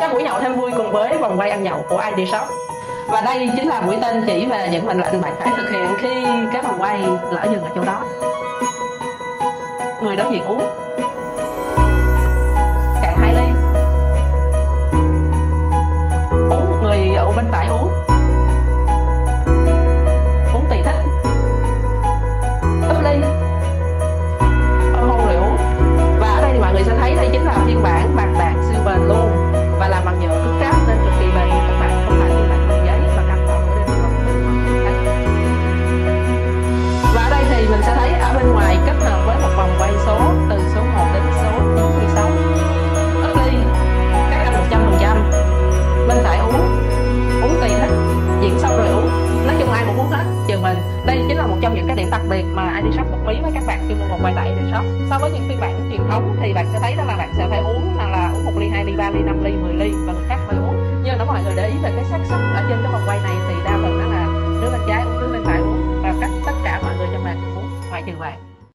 cho buổi nhậu thêm vui cùng với vòng quay ăn nhậu của ID Shop. Và đây chính là buổi tên chỉ về những mệnh lệnh bạn phải thực hiện khi cái vòng quay lỡ dừng ở chỗ đó. Người đối diện uống. mình. Đây chính là một trong những cái điểm đặc biệt mà ID Shop bật mí với các bạn khi mua một quay tại ID Shop. So với những phiên bản truyền thống thì bạn sẽ thấy đó là bạn sẽ phải uống là, là uống một ly hai ly ba ly năm ly 10 ly và người khác mới uống. Nhưng nếu mọi người để ý về cái xác suất ở trên cái vòng quay này thì đa phần đó là đứa bên trái uống đứa bên phải uống và cách tất cả mọi người trong bàn uống ngoại trừ bạn.